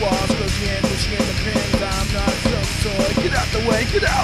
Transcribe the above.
walls, cause the ambition and the pins, I'm not some toy. Get out the way, get out!